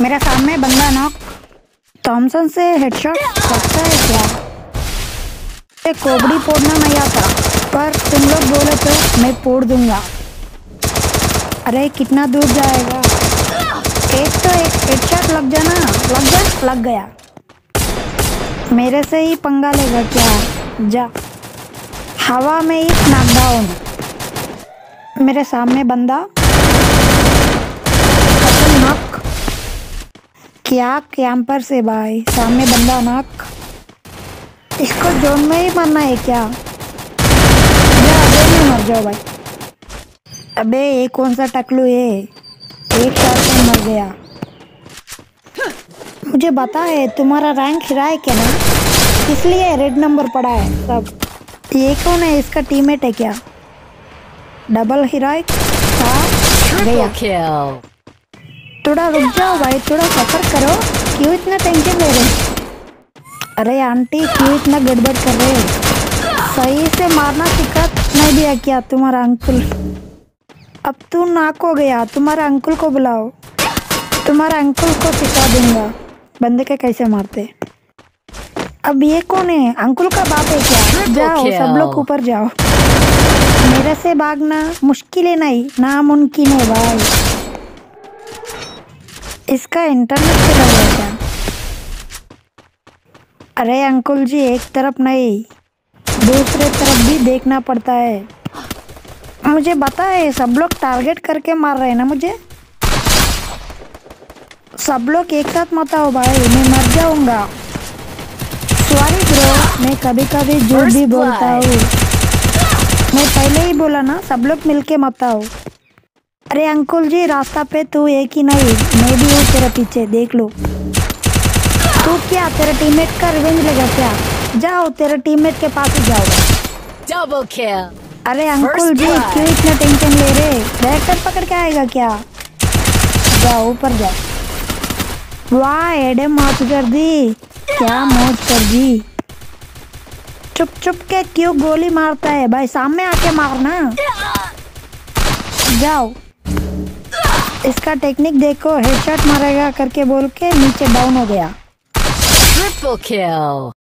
मेरे सामने बंदा नॉक थॉमसन से हेडशॉट लगता है क्या? कोबड़ी फोड़ना नहीं आता पर तुम लोग बोले तो मैं फोड़ दूँगा। अरे कितना दूर जाएगा? एक तो एक हेडशॉट लग जाना, लग जा, लग गया। मेरे से ही पंगा लेगा क्या? जा। हवा में ही नॉकडाउन मेरे सामने बंदा क्या कैंपर से भाई। सामने बंदा नाक। इसको जोन में ही मरना है क्या? में मर जाओ भाई। अबे, ये कौन सा टकलू है? एक शॉट में मर गया। मुझे बता है, तुम्हारा रैंक हिरा है क्या ना? इसलिए रेड नंबर पड़ा है, सब। ये कौन है? इसका टीममेट है क्या? डबल हिराइक था गया. थोड़ा रुक जाओ भाई थोड़ा सफ़र करो। क्यों इतना टेंशन ले रहे अरे आंटी क्यों इतना गड़बड़ कर रहे हो? सही से मारना सिखा नहीं दिया क्या तुम्हारा अंकुल अब तू नाक हो गया तुम्हारे अंकुल को बुलाओ। तुम्हारे अंकुल को सिखा दूँगा। बंदे के कैसे मारते? अब ये कौन है? अंकुल का बाप है क्या? जाओ सब लोग ऊपर जाओ। मेरे से भागना मुश्किल है नहीं नामुमकिन है भाई। इसका इंटरनेट चला गया क्या? अरे अंकुल जी एक तरफ़ नहीं दूसरे तरफ़ भी देखना पड़ता है। मुझे पता है सब लोग टारगेट करके मार रहे हैं ना मुझे? सब लोग एक साथ मत आओ भाई मैं मर जाऊँगा। सॉरी ब्रो मैं कभी कभी झूठ भी बोलता हूँ। मैं पहले ही बोला ना सब लोग मिलके मत आओ। अरे अंकुल जी रास्ता पे तू एक ही नहीं मैं भी हूँ तेरे पीछे देख लो। तू क्या तेरे टीममेट का रिवेंज लेगा क्या? जाओ तेरे टीममेट के पास ही जाओ. अरे अंकुल जी क्यों इतना टेंशन ले रहे? डायरेक्टर पकड़ के आएगा क्या? जाओ ऊपर जाओ। वाह एडे मौज कर दी। क्या मौज कर दी? चुप चुप के क्यों गोली मारता है? भाई सामने आके मारना। जाओ। इसका टेक्निक देखो हेडशॉट मारेगा करके बोल के नीचे डाउन हो गया ट्रिपल kill.